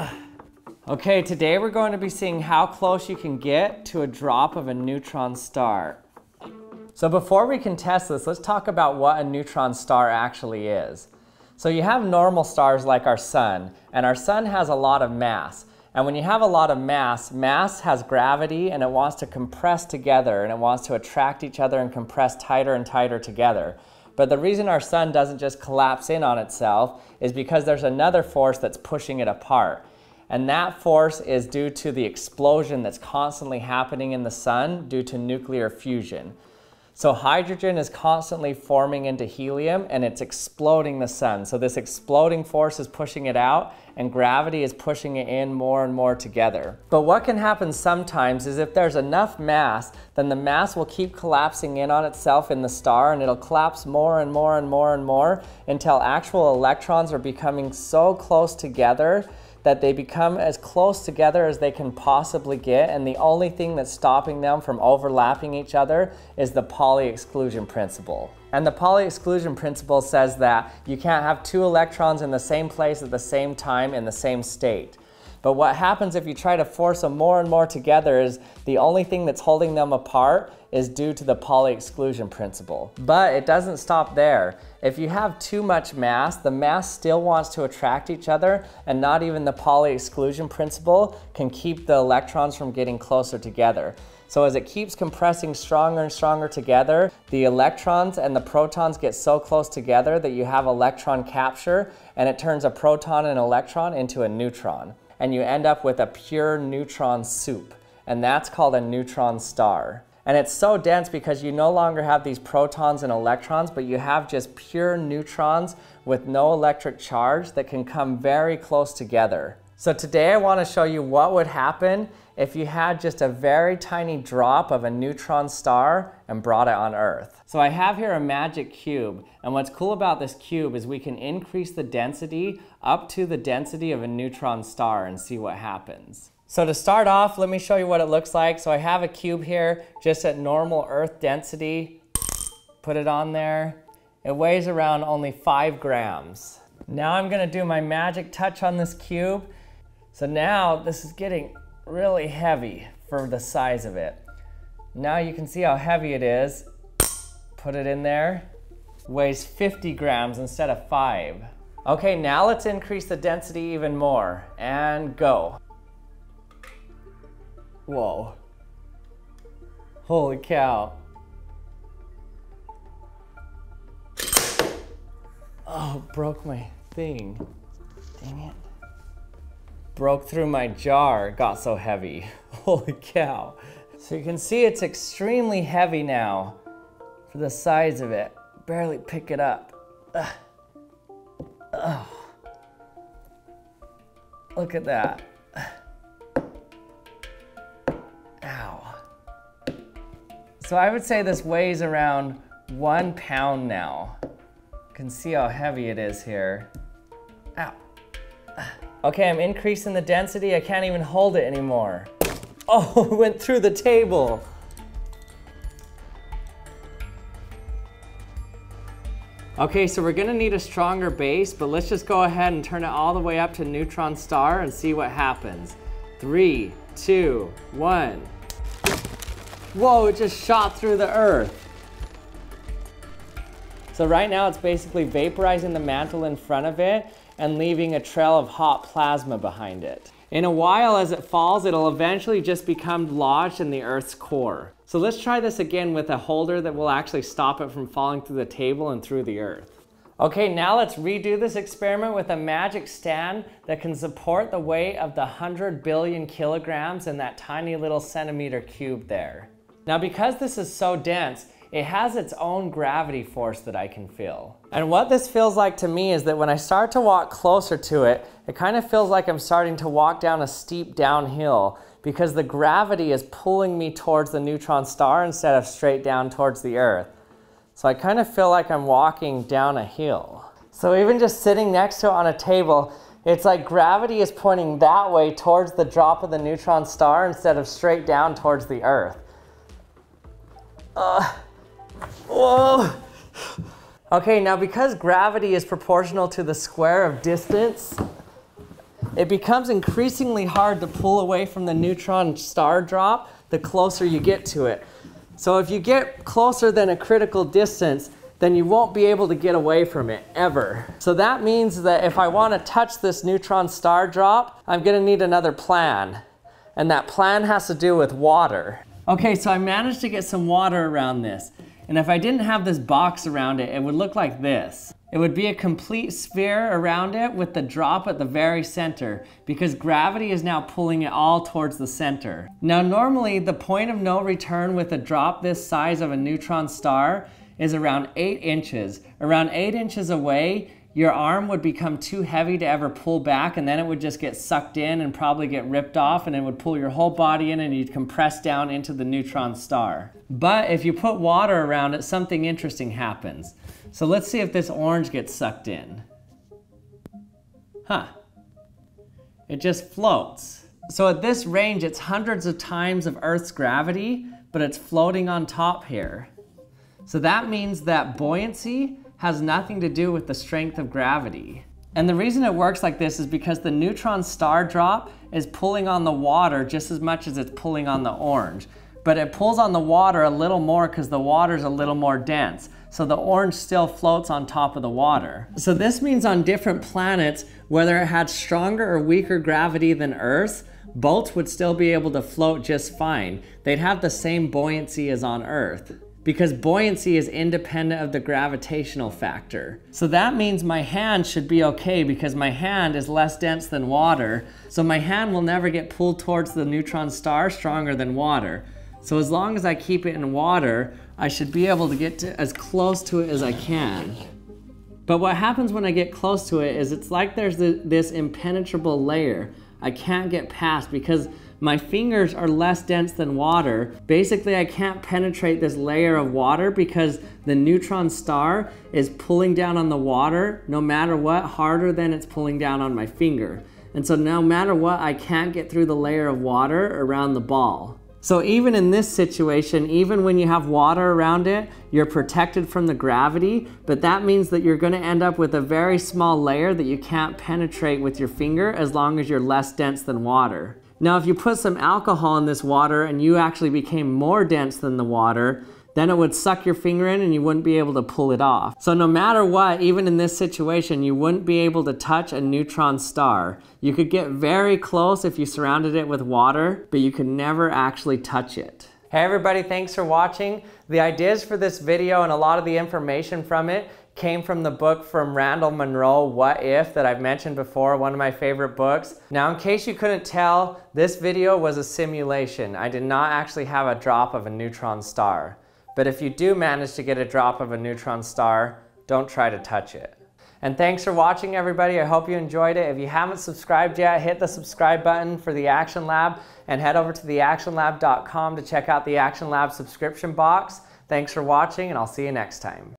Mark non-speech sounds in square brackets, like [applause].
[sighs] Okay, today we're going to be seeing how close you can get to a drop of a neutron star. So before we can test this, let's talk about what a neutron star actually is. So you have normal stars like our sun, and our sun has a lot of mass. And when you have a lot of mass, mass has gravity and it wants to compress together and it wants to attract each other and compress tighter and tighter together. But the reason our sun doesn't just collapse in on itself is because there's another force that's pushing it apart. And that force is due to the explosion that's constantly happening in the sun due to nuclear fusion. So hydrogen is constantly forming into helium and it's exploding the sun. So this exploding force is pushing it out and gravity is pushing it in more and more together. But what can happen sometimes is if there's enough mass, then the mass will keep collapsing in on itself in the star and it'll collapse more and more and more and more until actual electrons are becoming so close together that they become as close together as they can possibly get, and the only thing that's stopping them from overlapping each other is the Pauli exclusion principle. And the Pauli exclusion principle says that you can't have two electrons in the same place at the same time in the same state. But what happens if you try to force them more and more together is the only thing that's holding them apart is due to the Pauli exclusion principle. But it doesn't stop there. If you have too much mass, the mass still wants to attract each other and not even the Pauli exclusion principle can keep the electrons from getting closer together. So as it keeps compressing stronger and stronger together, the electrons and the protons get so close together that you have electron capture and it turns a proton and electron into a neutron and you end up with a pure neutron soup. And that's called a neutron star. And it's so dense because you no longer have these protons and electrons, but you have just pure neutrons with no electric charge that can come very close together. So today I want to show you what would happen if you had just a very tiny drop of a neutron star and brought it on Earth. So I have here a magic cube, and what's cool about this cube is we can increase the density up to the density of a neutron star and see what happens. So to start off, let me show you what it looks like. So I have a cube here just at normal Earth density. Put it on there. It weighs around only five grams. Now I'm gonna do my magic touch on this cube. So now this is getting really heavy for the size of it. Now you can see how heavy it is. Put it in there. Weighs 50 grams instead of five. Okay, now let's increase the density even more and go. Whoa. Holy cow. Oh, broke my thing. Dang it broke through my jar, got so heavy. [laughs] Holy cow. So you can see it's extremely heavy now for the size of it. Barely pick it up. Ugh. Ugh. Look at that. Ow. So I would say this weighs around one pound now. You can see how heavy it is here. Ow. Okay, I'm increasing the density. I can't even hold it anymore. Oh, [laughs] it went through the table. Okay, so we're gonna need a stronger base, but let's just go ahead and turn it all the way up to neutron star and see what happens. Three, two, one. Whoa, it just shot through the earth. So right now it's basically vaporizing the mantle in front of it and leaving a trail of hot plasma behind it. In a while, as it falls, it'll eventually just become lodged in the Earth's core. So let's try this again with a holder that will actually stop it from falling through the table and through the Earth. Okay, now let's redo this experiment with a magic stand that can support the weight of the 100 billion kilograms in that tiny little centimeter cube there. Now because this is so dense, it has its own gravity force that I can feel. And what this feels like to me is that when I start to walk closer to it, it kind of feels like I'm starting to walk down a steep downhill because the gravity is pulling me towards the neutron star instead of straight down towards the Earth. So I kind of feel like I'm walking down a hill. So even just sitting next to it on a table, it's like gravity is pointing that way towards the drop of the neutron star instead of straight down towards the Earth. Uh, Whoa. Okay, now because gravity is proportional to the square of distance, it becomes increasingly hard to pull away from the neutron star drop the closer you get to it. So if you get closer than a critical distance, then you won't be able to get away from it ever. So that means that if I want to touch this neutron star drop, I'm going to need another plan. And that plan has to do with water. Okay, so I managed to get some water around this. And if I didn't have this box around it, it would look like this. It would be a complete sphere around it with the drop at the very center because gravity is now pulling it all towards the center. Now normally the point of no return with a drop this size of a neutron star is around 8 inches. Around 8 inches away, your arm would become too heavy to ever pull back and then it would just get sucked in and probably get ripped off and it would pull your whole body in and you'd compress down into the neutron star. But if you put water around it, something interesting happens. So let's see if this orange gets sucked in. Huh. It just floats. So at this range, it's hundreds of times of Earth's gravity, but it's floating on top here. So that means that buoyancy has nothing to do with the strength of gravity. And the reason it works like this is because the neutron star drop is pulling on the water just as much as it's pulling on the orange. But it pulls on the water a little more because the water is a little more dense. So the orange still floats on top of the water. So this means on different planets, whether it had stronger or weaker gravity than Earth, boats would still be able to float just fine. They'd have the same buoyancy as on Earth because buoyancy is independent of the gravitational factor. So that means my hand should be okay because my hand is less dense than water. So my hand will never get pulled towards the neutron star stronger than water. So as long as I keep it in water, I should be able to get to as close to it as I can. But what happens when I get close to it is it's like there's this impenetrable layer I can't get past because my fingers are less dense than water. Basically, I can't penetrate this layer of water because the neutron star is pulling down on the water no matter what, harder than it's pulling down on my finger. And so no matter what, I can't get through the layer of water around the ball. So even in this situation, even when you have water around it, you're protected from the gravity, but that means that you're gonna end up with a very small layer that you can't penetrate with your finger as long as you're less dense than water. Now, if you put some alcohol in this water and you actually became more dense than the water, then it would suck your finger in and you wouldn't be able to pull it off. So no matter what, even in this situation, you wouldn't be able to touch a neutron star. You could get very close if you surrounded it with water, but you could never actually touch it. Hey everybody, thanks for watching. The ideas for this video and a lot of the information from it came from the book from Randall Munroe, What If, that I've mentioned before, one of my favorite books. Now, in case you couldn't tell, this video was a simulation. I did not actually have a drop of a neutron star. But if you do manage to get a drop of a neutron star, don't try to touch it. And thanks for watching everybody. I hope you enjoyed it. If you haven't subscribed yet, hit the subscribe button for the Action Lab and head over to theactionlab.com to check out the Action Lab subscription box. Thanks for watching and I'll see you next time.